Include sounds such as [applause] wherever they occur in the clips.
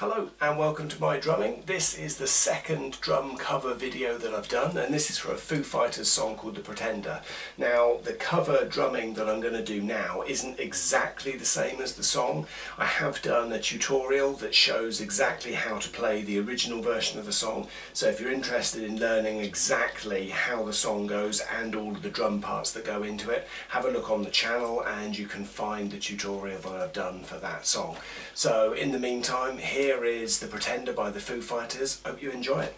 Hello and welcome to my drumming. This is the second drum cover video that I've done and this is for a Foo Fighters song called The Pretender. Now the cover drumming that I'm going to do now isn't exactly the same as the song. I have done a tutorial that shows exactly how to play the original version of the song so if you're interested in learning exactly how the song goes and all of the drum parts that go into it have a look on the channel and you can find the tutorial that I've done for that song. So in the meantime here here is The Pretender by the Foo Fighters. Hope you enjoy it.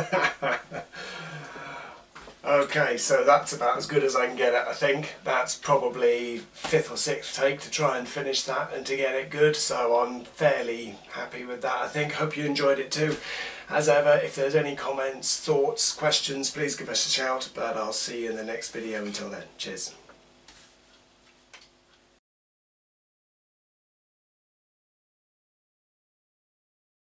[laughs] okay, so that's about as good as I can get it, I think. That's probably fifth or sixth take to try and finish that and to get it good, so I'm fairly happy with that, I think. Hope you enjoyed it too. As ever, if there's any comments, thoughts, questions, please give us a shout, but I'll see you in the next video. Until then, cheers.